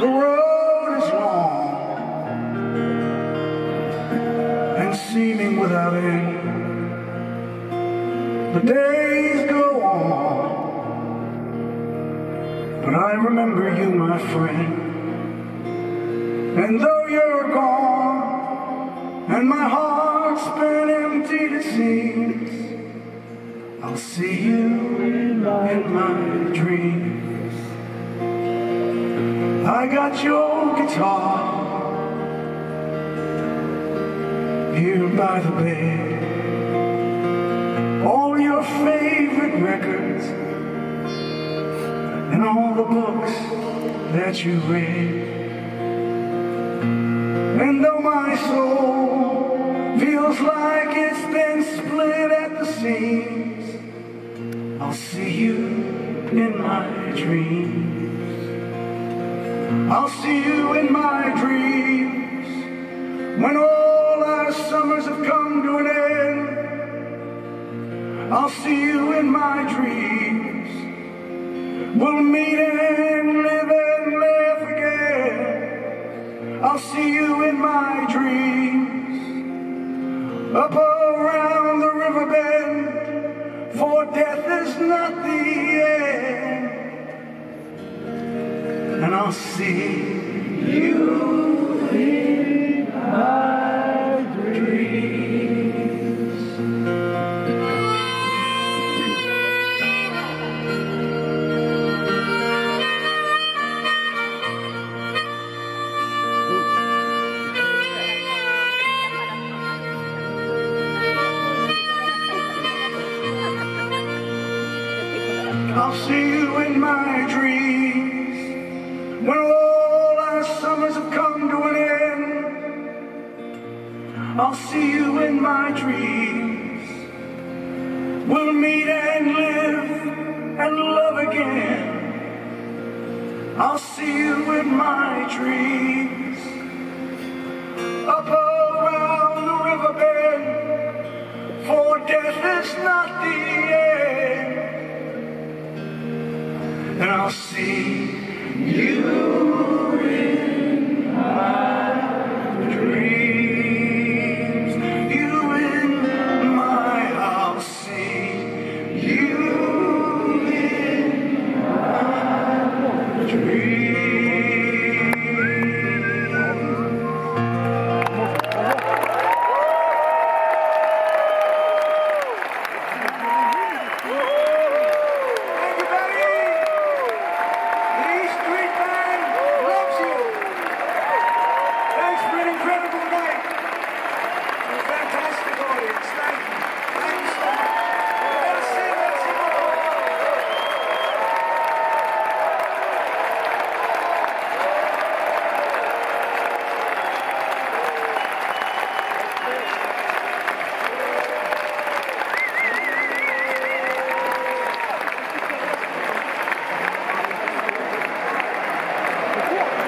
The road is long and seeming without end. The days go on, but I remember you, my friend. And though you're gone, and my heart's been empty since. I'll see you in my dreams. I got your guitar here by the bed. All your favorite records and all the books that you read. And though my soul feels like it's been split at the seams, I'll see you in my dreams. I'll see you in my dreams when all our summers have come to an end. I'll see you in my dreams. We'll meet and live and laugh again. I'll see see you in my dreams. I'll see you in my dreams when all our summers have come to an end. I'll see you in my dreams. We'll meet and live and love again. I'll see you in my dreams. Up around the riverbed, for death is not the end and I'll see you Thanks